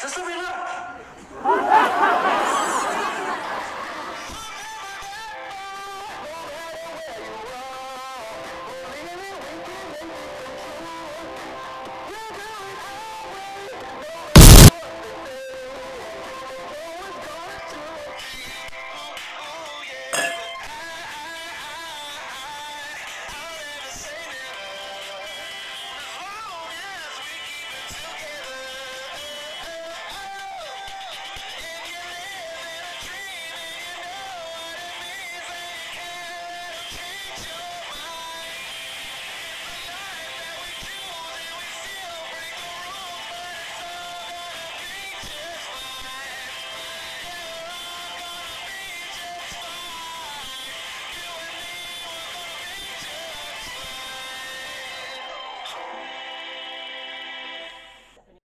Kısa bir lan. Show.